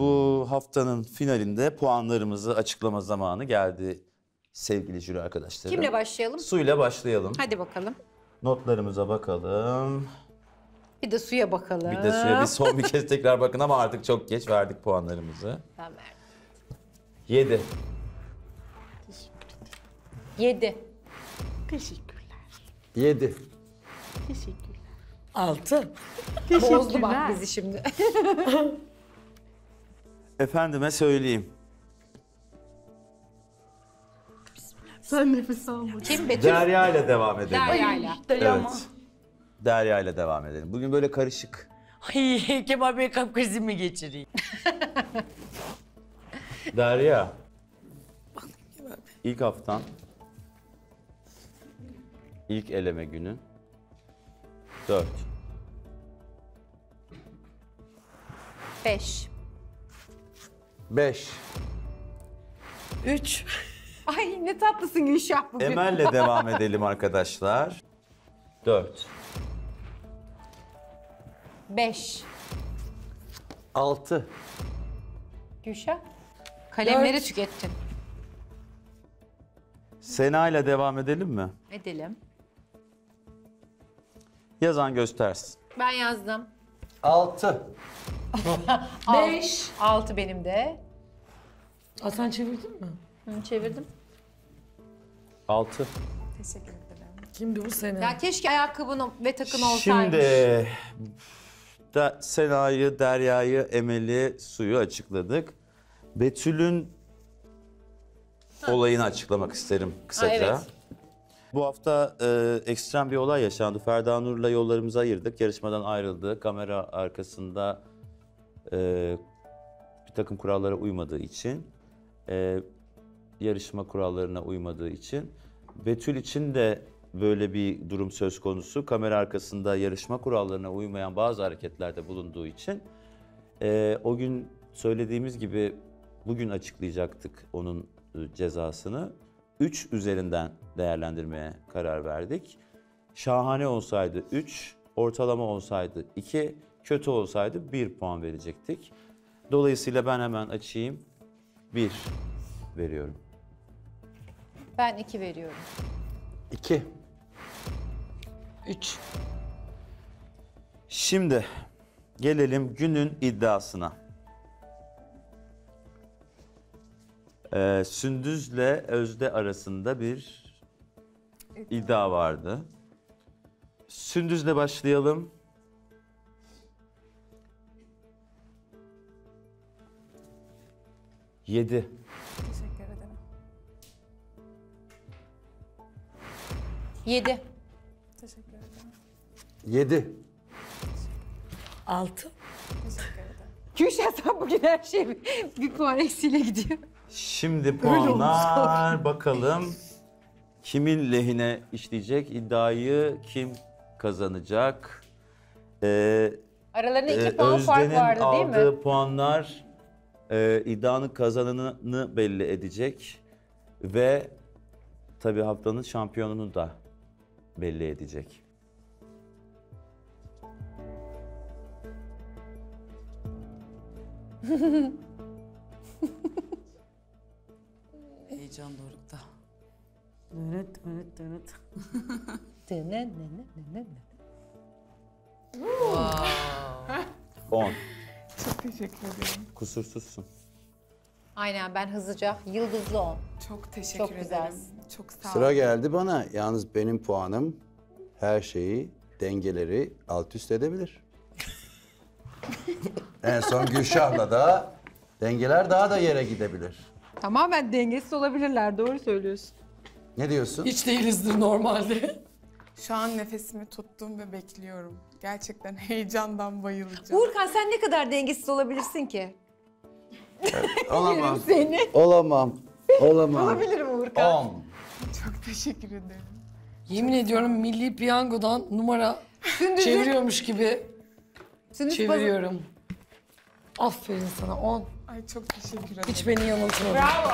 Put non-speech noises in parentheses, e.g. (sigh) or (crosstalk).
bu haftanın finalinde puanlarımızı açıklama zamanı geldi sevgili jüri arkadaşlarım. Kimle başlayalım? Suyla başlayalım. Hadi bakalım. Notlarımıza bakalım. Bir de suya bakalım. Bir de suya bir son bir kez tekrar bakın ama artık çok geç verdik puanlarımızı. Ben verdim. 7. 7. Teşekkürler. 7. Teşekkürler. Altı. Bozdu bak bizi şimdi. (laughs) Efendime söyleyeyim. Sen nefes alma. Kim Betül? Derya ile devam edelim. Derya'yla. Evet. Derya ile devam edelim. Bugün böyle karışık. Ay (laughs) Kemal Bey kalp krizi mi geçireyim? (laughs) Derya. İlk haftan. ilk eleme günü. 4. 5. 5. Üç. (laughs) Ay ne tatlısın Gülşah bugün. Emel'le (laughs) devam edelim arkadaşlar. 4. 5. 6. Gülşah. Kalemleri Dört. tükettin. Sena ile devam edelim mi? Edelim. Yazan göstersin. Ben yazdım. 6. (laughs) 5. 6 benim de. Aa, sen çevirdin mi? Hı, çevirdim. 6. Kimdi bu sene? Ya keşke ayakkabın ve takın olsaymış. Şimdi da Sena'yı, Derya'yı, Emel'i, Su'yu açıkladık. Betül'ün olayını açıklamak isterim kısaca. Ha, evet. Bu hafta e, ekstrem bir olay yaşandı. Ferda Nur'la yollarımızı ayırdık. Yarışmadan ayrıldı. Kamera arkasında e, bir takım kurallara uymadığı için, e, yarışma kurallarına uymadığı için. Betül için de böyle bir durum söz konusu. Kamera arkasında yarışma kurallarına uymayan bazı hareketlerde bulunduğu için. e, o gün söylediğimiz gibi bugün açıklayacaktık onun e, cezasını. 3 üzerinden değerlendirmeye karar verdik. Şahane olsaydı 3, ortalama olsaydı 2, kötü olsaydı 1 puan verecektik. Dolayısıyla ben hemen açayım. 1 veriyorum. Ben 2 veriyorum. 2. Üç. Şimdi gelelim günün iddiasına. Ee, Sündüz'le Özde arasında bir iddia vardı. Sündüz'le başlayalım. Yedi. Teşekkür ederim. 7. Teşekkür ederim. Yedi. Altı. Teşekkür ederim. Gülşah sen bugün her şey bir, bir puan eksiyle gidiyor. Şimdi puanlar bakalım kimin lehine işleyecek iddiayı kim kazanacak? Ee, Aralarında 2 Ee, puan fark Özden'in vardı değil mi? aldığı puanlar e, iddianın kazananını belli edecek ve tabii haftanın şampiyonunu da belli edecek. Heyecan dorukta. Evet, evet, evet. Ne, ne, ne, ne, ne. 10. Teşekkür ederim. Kusursuzsun. Aynen ben hızlıca yıldızlı 10. Çok teşekkür Çok ederim. güzelsin. Çok sağ ol. Sıra geldi bana. Yalnız benim puanım her şeyi, dengeleri alt üst edebilir. (laughs) en son Gülşah'la da dengeler daha da yere gidebilir. Tamamen dengesiz olabilirler doğru söylüyorsun. Ne diyorsun? Hiç değilizdir normalde. Şu an nefesimi tuttum ve bekliyorum. Gerçekten (laughs) heyecandan bayılacağım. Uğurkan sen ne kadar dengesiz olabilirsin ki? (laughs) Olamam. Seni. Olamam. Olamam. Olabilirim Uğurkan. 10. Çok teşekkür ederim. Yemin ediyorum milli piyangodan numara çeviriyormuş gibi Sündüz çeviriyorum. Aferin sana on. Ay çok teşekkür ederim. Hiç beni yanıltmadın. Bravo.